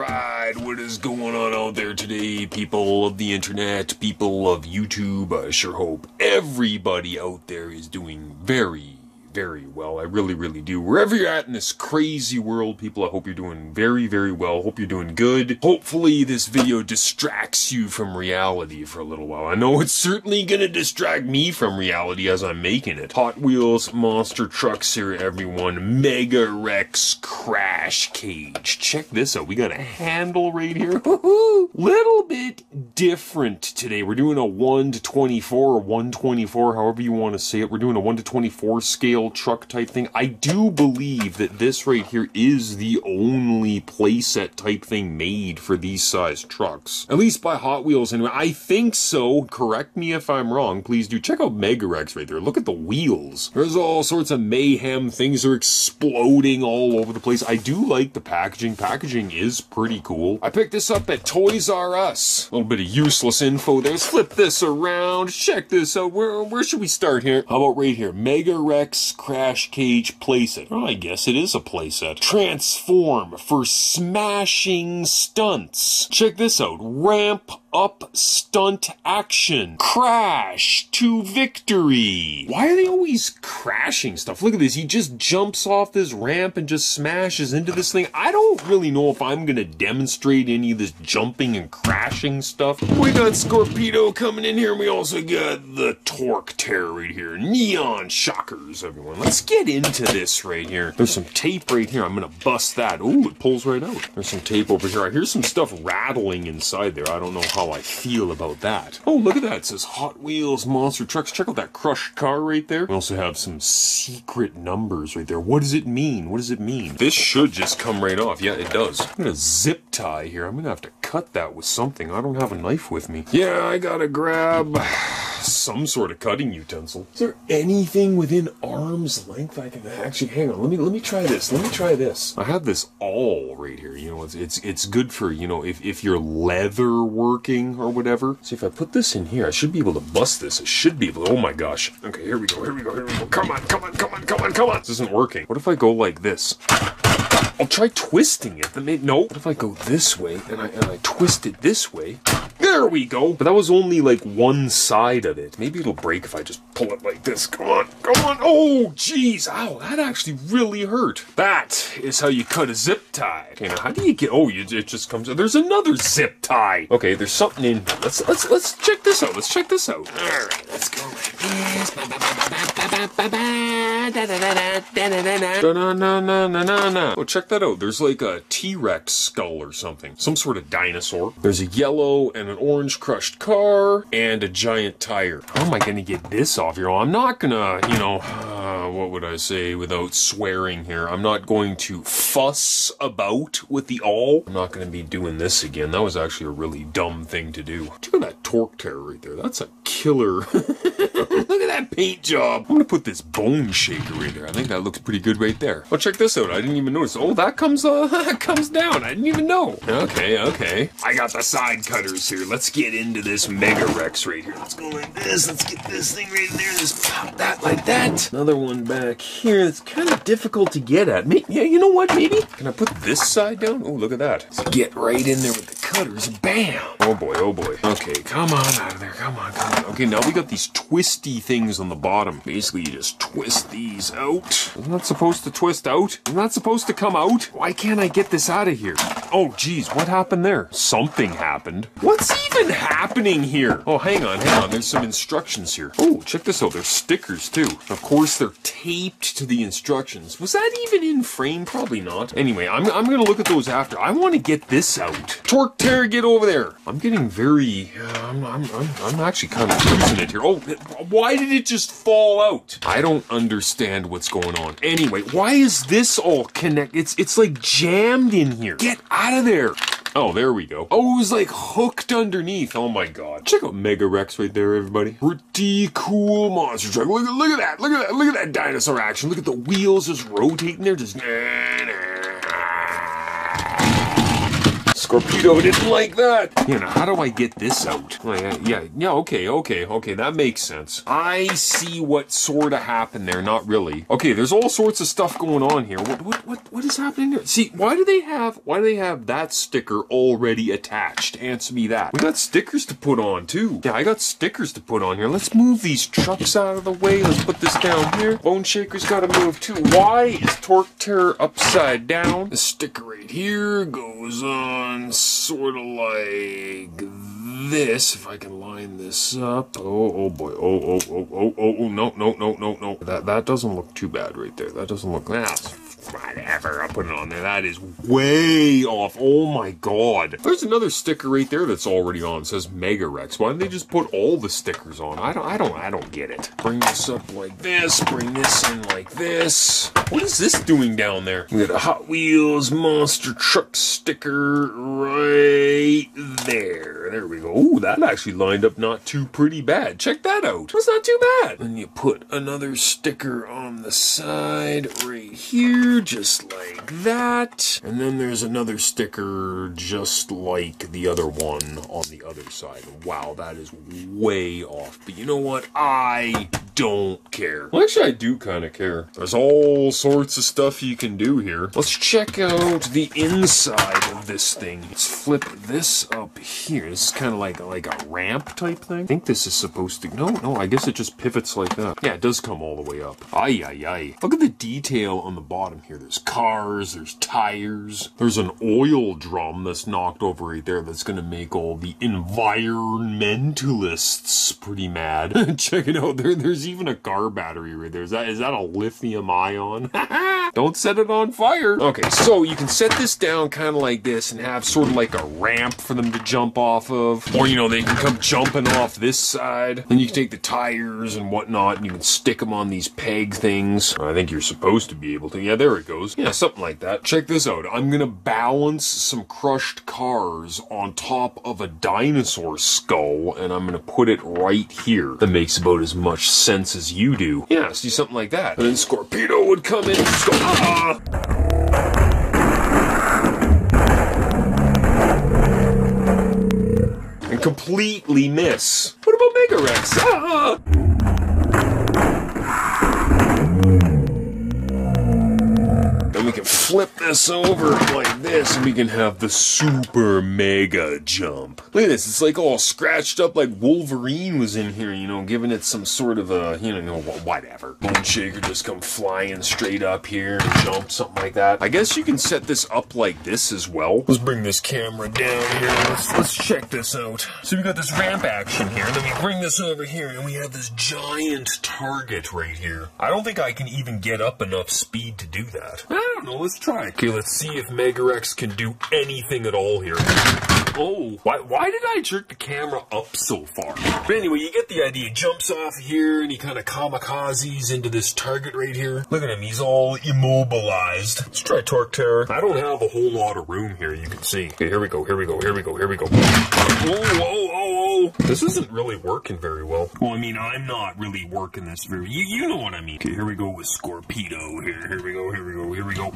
Alright, what is going on out there today, people of the internet, people of YouTube? I sure hope everybody out there is doing very, very well. I really, really do. Wherever you're at in this crazy world, people, I hope you're doing very, very well. Hope you're doing good. Hopefully, this video distracts you from reality for a little while. I know it's certainly gonna distract me from reality as I'm making it. Hot Wheels Monster Trucks here, everyone. Mega Wrex Crash Cage. Check this out. We got a handle right here. Little bit different today. We're doing a 1 to 24 or 124, however you want to say it. We're doing a 1 to 24 scale truck type thing. I do believe that this right here is the only playset type thing made for these size trucks. At least by Hot Wheels anyway. I think so. Correct me if I'm wrong. Please do. Check out Mega Wrex right there. Look at the wheels. There's all sorts of mayhem. Things are exploding all over the place. I do like the packaging. Packaging is pretty cool. I picked this up at Toys R Us. A little bit of useless info there. Let's flip this around. Check this out. Where, where should we start here? How about right here? Crash Cage playset. Oh, I guess it is a playset. Transform for smashing stunts. Check this out. Ramp up stunt action. Crash to victory. Why are they always crashing stuff? Look at this. He just jumps off this ramp and just smashes into this thing. I don't really know if I'm going to demonstrate any of this jumping and crashing stuff. We got Scorpedo coming in here. And we also got the Torque Terror right here. Neon shockers, everyone. Let's get into this right here. There's some tape right here. I'm going to bust that. Ooh, it pulls right out. There's some tape over here. I hear some stuff rattling inside there. I don't know how I feel about that. Oh, look at that. It says Hot Wheels Monster Trucks. Check out that crushed car right there. We also have some secret numbers right there. What does it mean? What does it mean? This should just come right off. Yeah, it does. I'm gonna zip tie here. I'm gonna have to cut that with something. I don't have a knife with me. Yeah, I gotta grab some sort of cutting utensil. Is there anything within arm's length I can actually hang on? Let me let me try this. Let me try this. I have this awl right here. You know, it's it's it's good for you know if if you're leather working or whatever. See if I put this in here, I should be able to bust this. I should be able. To, oh my gosh. Okay, here we go. Here we go. Here we go. Come on. Come on. Come on. Come on. Come on. This isn't working. What if I go like this? I'll try twisting it. May, no. What if I go this way and I and I twist it this way? There we go. But that was only like one side of it. Maybe it'll break if I just pull it like this. Come on, come on. Oh, jeez. Ow, that actually really hurt. That is how you cut a zip tie. Okay, now how do you get? Oh, you, it just comes. There's another zip tie. Okay, there's something in. Let's let's let's check this out. Let's check this out. All right, let's go like this. Oh, check that out. There's like a T-Rex skull or something. Some sort of dinosaur. There's a yellow and an orange crushed car and a giant tire. How am I gonna get this off here? I'm not gonna, you know, uh, what would I say without swearing here? I'm not going to fuss about with the awl. I'm not gonna be doing this again. That was actually a really dumb thing to do. Look at that torque terror right there. That's a killer. Look at that paint job. I'm gonna put this bone shaker right there. I think that looks pretty good right there. Oh, check this out. I didn't even notice. Oh, that comes uh comes down. I didn't even know. Okay, okay. I got the side cutters here. Let's get into this Mega Wrex right here. Let's go like this. Let's get this thing right in there. Just pop that like that. Another one back here. It's kind of difficult to get at. Maybe, yeah, you know what? Maybe. Can I put this side down? Oh, look at that. Let's get right in there with the cutters. Bam. Oh boy, oh boy. Okay, come on out of there. Come on, come on. Okay, now we got these twisty things on the bottom. Basically, you just twist these out. Isn't that supposed to twist out? Isn't that supposed to come out? Why can't I get this out of here? Oh, geez, what happened there? Something happened. What's even happening here? Oh, hang on, hang on. There's some instructions here. Oh, check this out. There's stickers, too. Of course, they're taped to the instructions. Was that even in frame? Probably not. Anyway, I'm, I'm gonna look at those after. I want to get this out. Torque Terror, get over there. I'm getting very... Uh, I'm, I'm, I'm, I'm actually kind of losing it here. Oh, why did it just fall out? I don't understand what's going on. Anyway, why is this all connected? It's, it's like jammed in here. Get out of there. Oh, there we go. Oh, it was like hooked underneath. Oh my god. Check out Mega Wrex right there, everybody. Pretty cool monster truck. Look, look at that. Look at that. Look at that dinosaur action. Look at the wheels just rotating there. Just. Scorpedo didn't like that. Yeah, now how do I get this out? Oh, yeah, yeah, yeah, okay, okay, okay, that makes sense. I see what sort of happened there, not really. Okay, there's all sorts of stuff going on here. What, what, what, what is happening here? See, why do they have, why do they have that sticker already attached? Answer me that. We got stickers to put on too. Yeah, I got stickers to put on here. Let's move these trucks out of the way. Let's put this down here. Bone Shaker's gotta move too. Why is Torque Terror upside down? The sticker right here goes on sort of like this. If I can line this up. Oh, oh boy. Oh, oh, oh, oh, oh, oh, no, no, no, no, no. That, that doesn't look too bad right there. That doesn't look, that's whatever. I'll put it on there. That is way off. Oh my god. There's another sticker right there that's already on. It says Mega Wrex. Why don't they just put all the stickers on? I don't I don't I don't get it. Bring this up like this, bring this in like this. What is this doing down there? We got a Hot Wheels monster truck sticker right there. There we go. Ooh, that actually lined up not too pretty bad. Check that out. That's not too bad. Then you put another sticker on the side right here, just like that. And then there's another sticker just like the other one on the other side. Wow, that is way off. But you know what? I don't care. Well, actually, I do kind of care. There's all sorts of stuff you can do here. Let's check out the inside of this thing. Let's flip this up here. This is kind of like, like a ramp type thing. I think this is supposed to... No, no, I guess it just pivots like that. Yeah, it does come all the way up. Ay, ay, ay. Look at the detail on the bottom here. There's cars, there's tires, there's an oil drum that's knocked over right there that's going to make all the environmentalists pretty mad. Check it out. There, there's even a car battery right there. Is that, is that a lithium ion? Don't set it on fire. Okay, so you can set this down kind of like this and have sort of like a ramp for them to jump off of. Or, you know, they can come jumping off this side. Then you can take the tires and whatnot and you can stick them on these peg things. I think you're supposed to be able to. Yeah, there it goes. Yeah, something like that. Check this out. I'm gonna balance some crushed cars on top of a dinosaur skull and I'm gonna put it right here. That makes about as much sense as you do. Yeah, see something like that. And then Scorpedo would come in and just go, ah! And completely miss. What about Mega Wrex? Ah! Then we can flip this over like this and we can have the super mega jump. Look at this, it's like all scratched up like Wolverine was in here, you know, giving it some sort of a, you know, whatever. Bone Shaker just come flying straight up here jump, something like that. I guess you can set this up like this as well. Let's bring this camera down here. Let's, let's check this out. So we got this ramp action here, then we bring this over here and we have this giant target right here. I don't think I can even get up enough speed to do that. I don't know, let's try. Okay, let's see if Mega Wrex can do anything at all here. Oh, why, why did I jerk the camera up so far? But anyway, you get the idea. He jumps off here and he kind of kamikazes into this target right here. Look at him, he's all immobilized. Let's try Torque Terror. I don't have a whole lot of room here, you can see. Okay, here we go, here we go, here we go, here we go. Oh, oh, oh, This isn't really working very well. Well, I mean, I'm not really working this very, you, you know what I mean. Okay, here we go with Scorpedo. Here, here we go, here we go, here we go.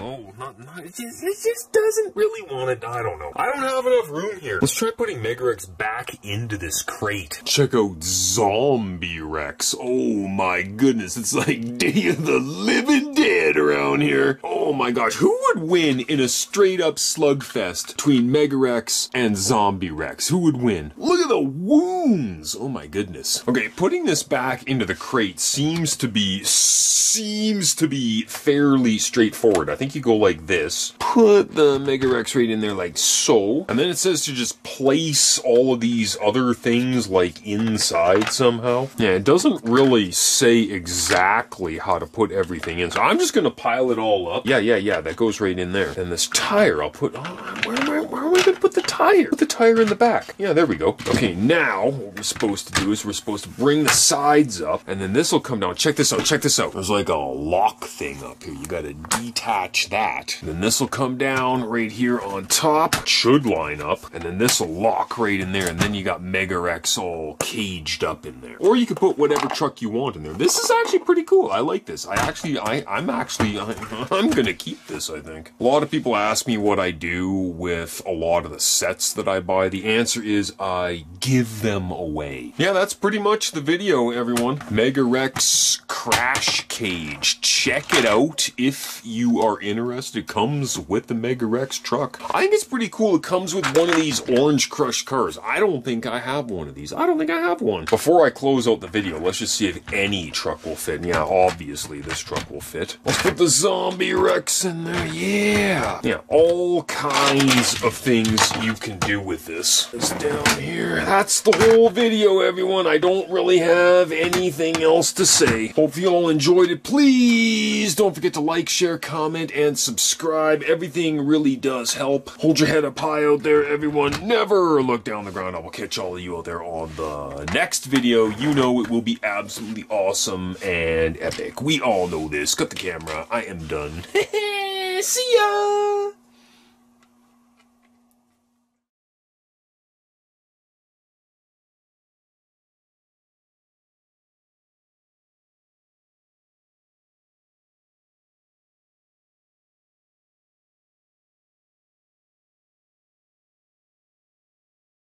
Oh, not, not, it just, it just doesn't really want to, I don't know. I don't have enough room here. Let's try putting Mega Wrex back into this crate. Check out Zombie Wrex. Oh my goodness, it's like Day of the Living Dead around here. Oh my gosh, who would win in a straight up slugfest between Mega Wrex and Zombie Wrex? Who would win? Look at the wounds. Oh my goodness. Okay, putting this back into the crate seems to be seems to be fairly straightforward. I think you go like this. Put the Mega Wrex right in there like so. And then it says to just place all of these other things like inside somehow. Yeah, it doesn't really say exactly how to put everything in. So I'm just going to pile it all up. Yeah, yeah, yeah, that goes right in there. And this tire, I'll put, oh, where am I, where am I going to put the tire? Put the tire in the back. Yeah, there we go. Okay, now what we're supposed to do is we're supposed to bring the sides up and then this will come down. Check this out, check this out. There's like a lock thing up here. You got to detach that. And then this will come down right here on top. Should line up. And then this will lock right in there. And then you got Mega Wrex all caged up in there. Or you could put whatever truck you want in there. This is actually pretty cool. I like this. I actually, I, I'm actually, I, I'm to keep this, I think. A lot of people ask me what I do with a lot of the sets that I buy? The answer is I give them away. Yeah, that's pretty much the video, everyone. Mega Wrex Crash Cage. Check it out if you are interested. It comes with the Mega Wrex truck. I think it's pretty cool. It comes with one of these Orange Crush cars. I don't think I have one of these. I don't think I have one. Before I close out the video, let's just see if any truck will fit. And yeah, obviously this truck will fit. Let's put the Zombie Wrex in there. Yeah. Yeah, all kinds of things you can do with this. Down here. That's the whole video, everyone. I don't really have anything else to say. Hope you all enjoyed it. Please don't forget to like, share, comment, and subscribe. Everything really does help. Hold your head up high out there, everyone. Never look down the ground. I will catch all of you out there on the next video. You know it will be absolutely awesome and epic. We all know this. Cut the camera. I am done. See ya!